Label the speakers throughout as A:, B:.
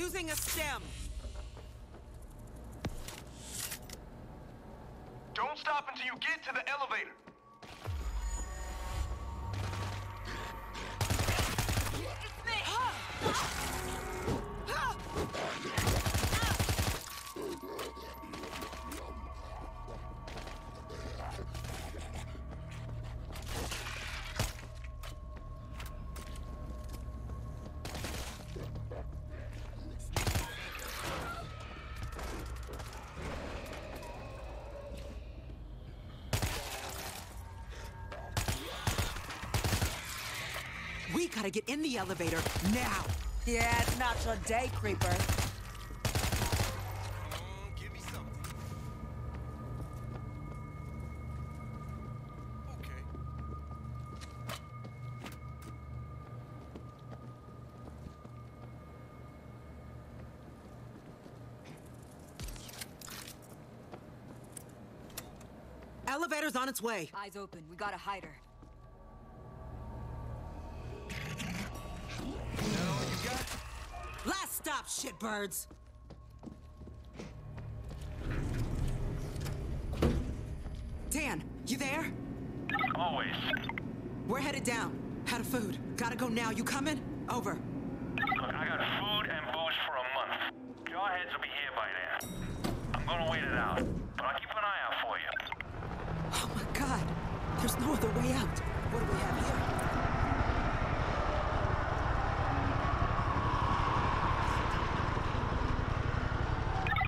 A: Using a stim.
B: Don't stop until you get to the elevator.
A: Gotta get in the elevator now.
C: Yeah, it's not your day, creeper.
B: give me something. Okay.
A: Elevator's on its way.
C: Eyes open. We gotta hide her.
A: Shitbirds. Dan, you there?
D: Always.
A: We're headed down. Out of food. Gotta go now. You coming? Over.
D: Look, I got food and booze for a month. Jawheads will be here by then. I'm gonna wait it out, but I'll keep an eye out for you.
A: Oh my god. There's no other way out. What do we have here?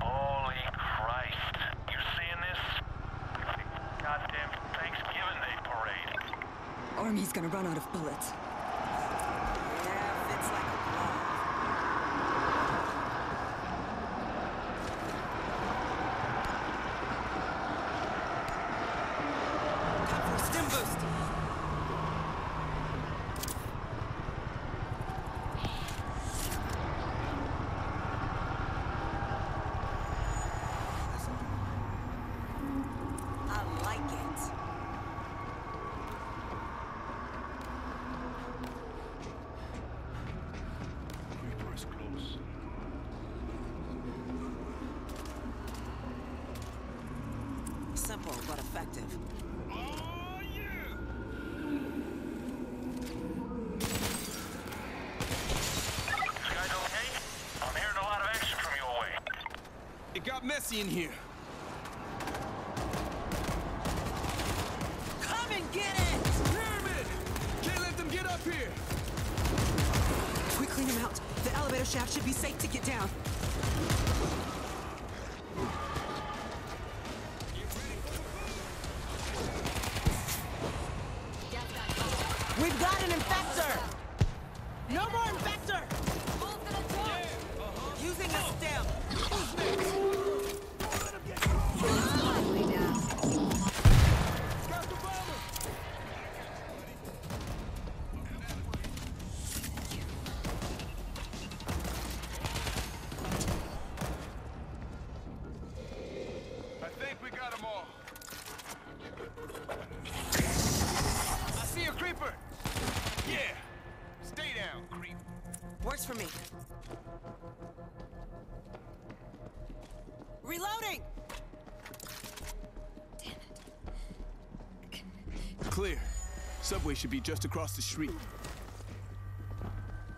D: Holy Christ. You seeing this? Goddamn Thanksgiving Day parade.
C: Army's gonna run out of bullets.
A: Yeah, fits like a glove. Time for a stim boost. I like it.
B: Creeper is close.
A: Simple but effective.
B: Oh, yeah!
D: You guys okay? I'm hearing a lot of action from your way.
B: It got messy in here.
A: Got an infector! No more infector! Using a stim.
B: Got the! I think we got them all. I see a creeper! Yeah! Stay down, creep.
A: Works for me. Reloading!
B: Clear. Subway should be just across the street.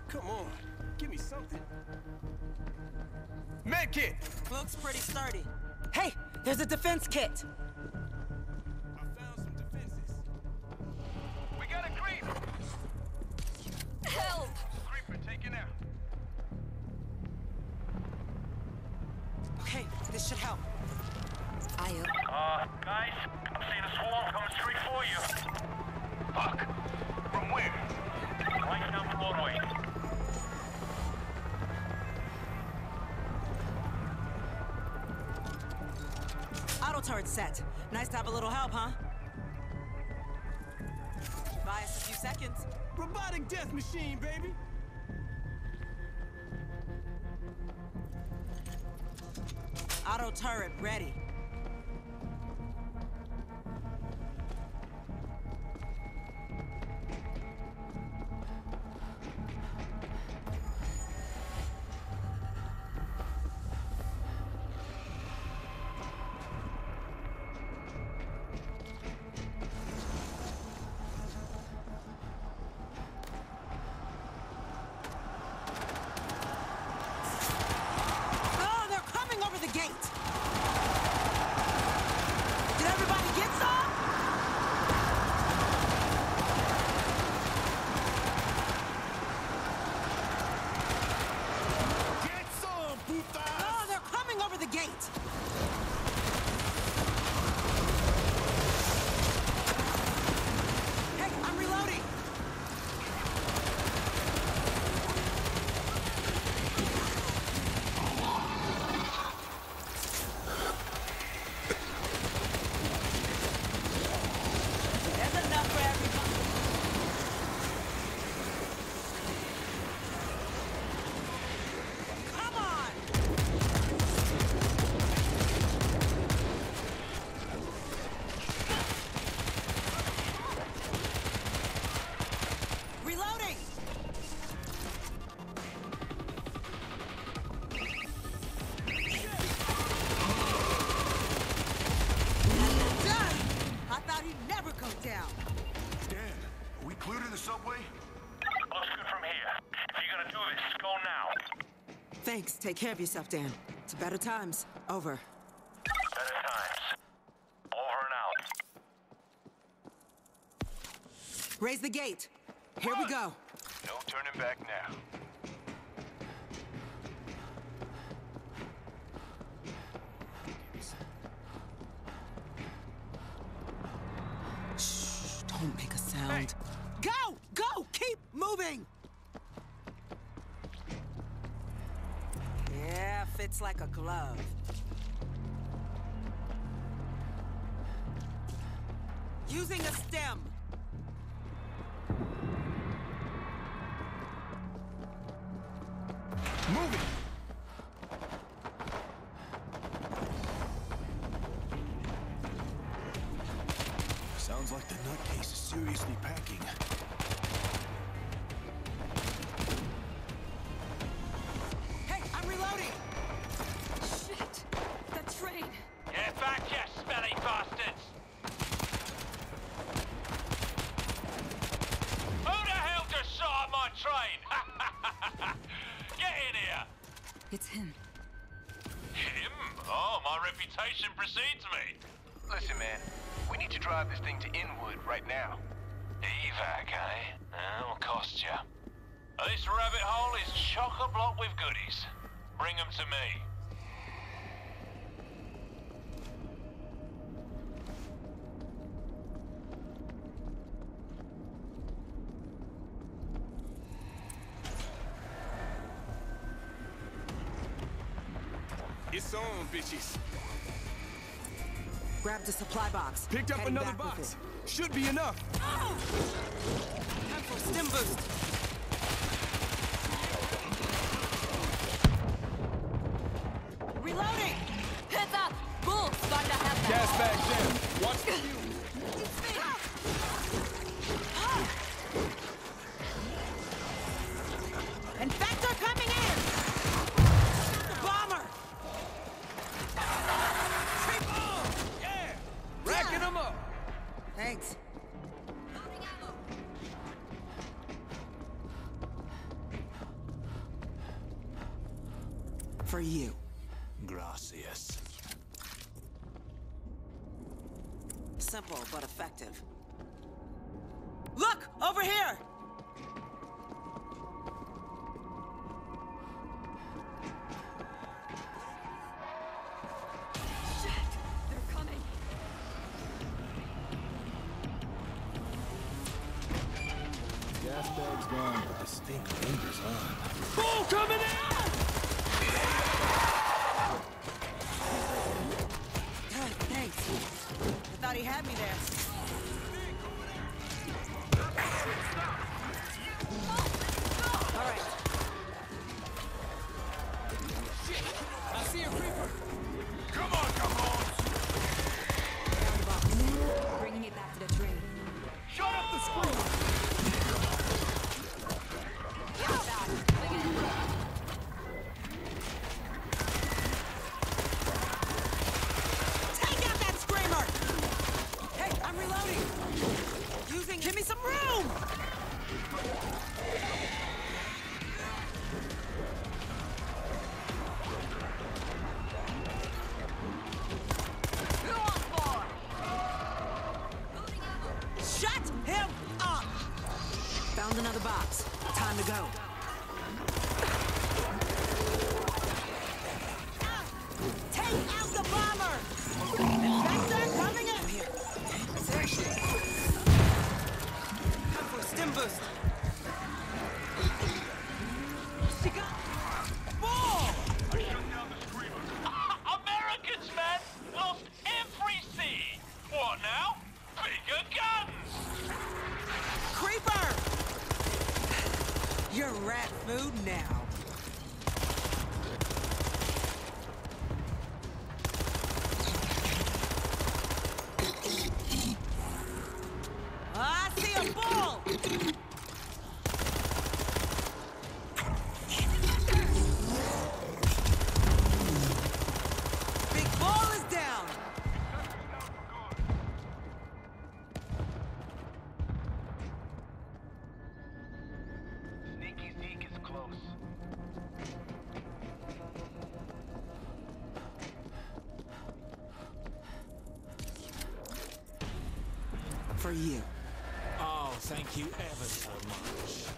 B: Come on, give me something. Med kit!
A: Looks pretty sturdy. Hey, there's a defense kit. Set. Nice to have a little help, huh? Buy us a few seconds.
B: Robotic death machine, baby!
A: Auto turret ready. Down.
E: Dan, are we clear to the subway?
F: Looks good from here. If you're gonna do this, go now.
A: Thanks. Take care of yourself, Dan. To better times. Over.
F: Better times. Over and out.
A: Raise the gate. Here we go.
E: No turning back now.
A: Don't make a sound. Go! Go! Keep moving! Yeah, fits like a glove. Using a
F: stim. Precedes me.
G: Listen, man, we need to drive this thing to Inwood right now.
F: Evac, eh? That'll cost you. This rabbit hole is chock-a-block with goodies. Bring them to me.
B: It's on, bitches.
A: Grabbed a supply box.
B: Picked up another box. Should be enough.
A: it. Time for stim boost. Reloading!
C: Heads up! Bull's about to have that.
B: Gas bag jam. Watch the view.
A: Simple but effective. Look! Over here! Another box. Time to go. For you.
F: Oh, thank you ever so much.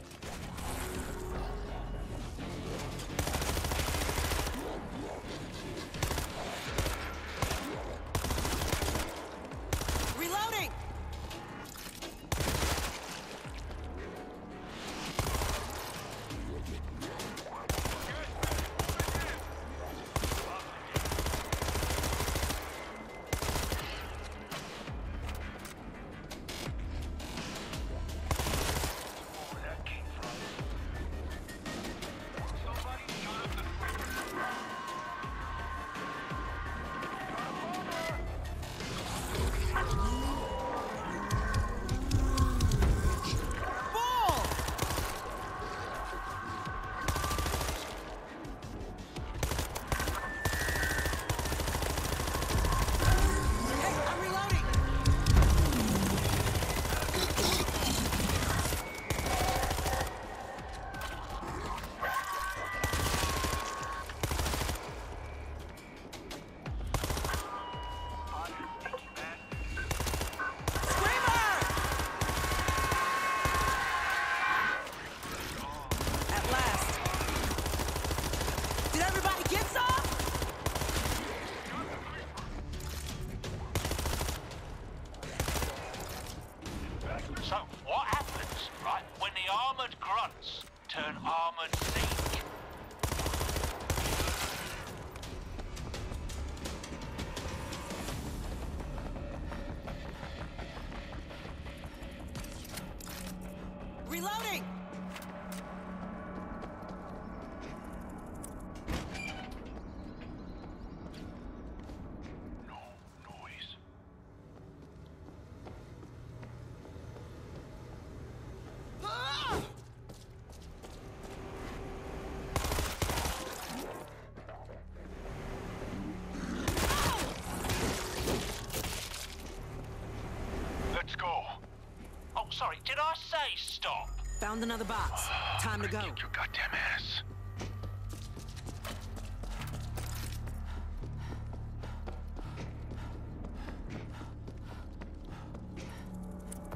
H: Sorry, did I say stop?
A: Found another box. Time to go.
H: Kick your goddamn ass.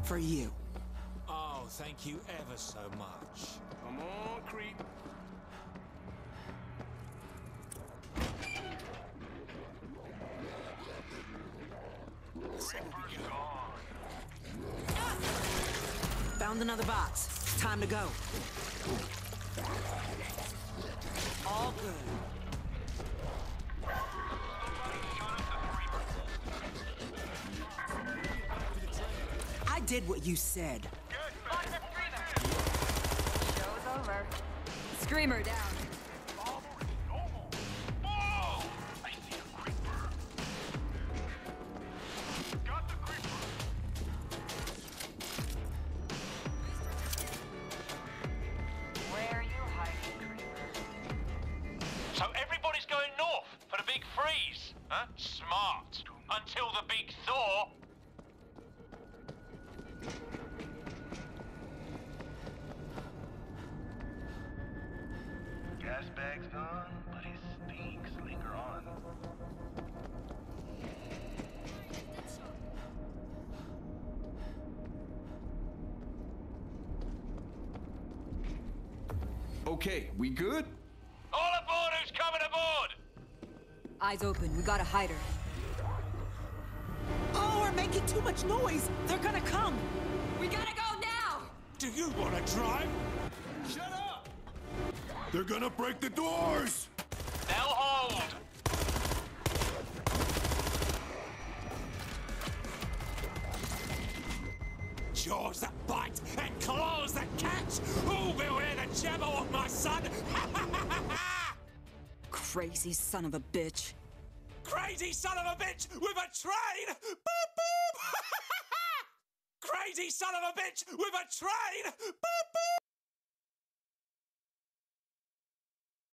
A: For you.
F: Oh, thank you ever so much.
B: Come on, creep.
A: Found another box. Time to go. All good. I did what you said.
C: Show's over. Screamer down.
B: Gas bag's gone, but his stinks linger on.
E: Okay, we good?
H: All aboard who's coming aboard!
C: Eyes open. We got a hider.
A: Oh, we're making too much noise. They're gonna come.
C: We gotta go now!
F: Do you want to drive?
E: Shut up! They're gonna break the doors!
H: They'll hold.
F: Jaws that bite and claws that catch. Who will hear the Jabberwock my son?
C: Crazy son of a bitch.
F: Crazy son of a bitch with a train! Boop boop! Crazy son of a bitch with a train! Boop